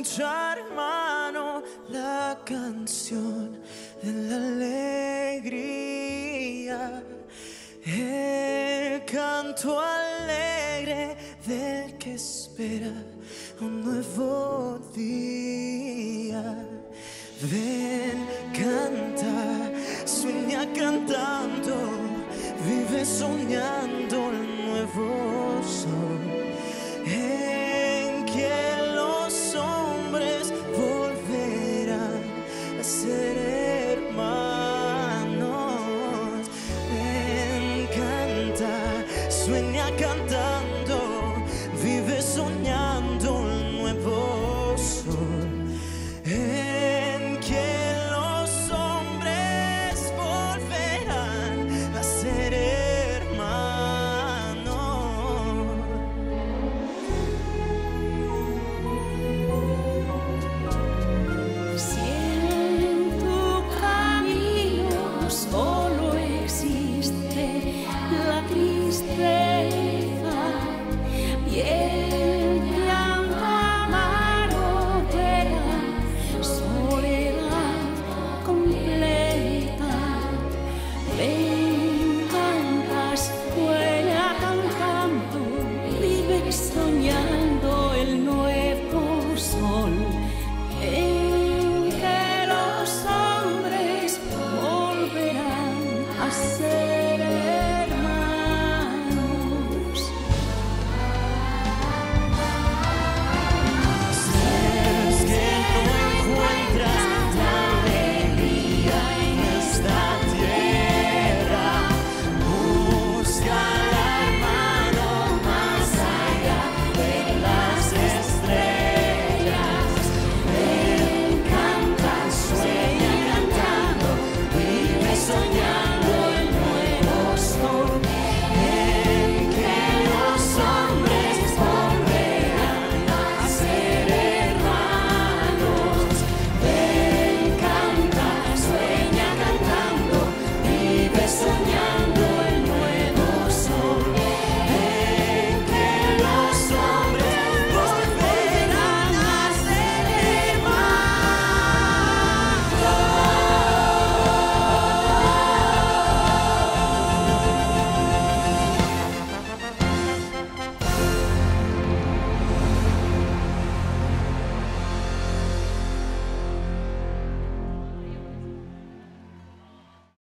escucha, hermano, la canción de la alegría. El canto alegre del que espera un nuevo día. Ven, canta, sueña cantando, vive soñando el nuevo sol. Sueña cantando. I said.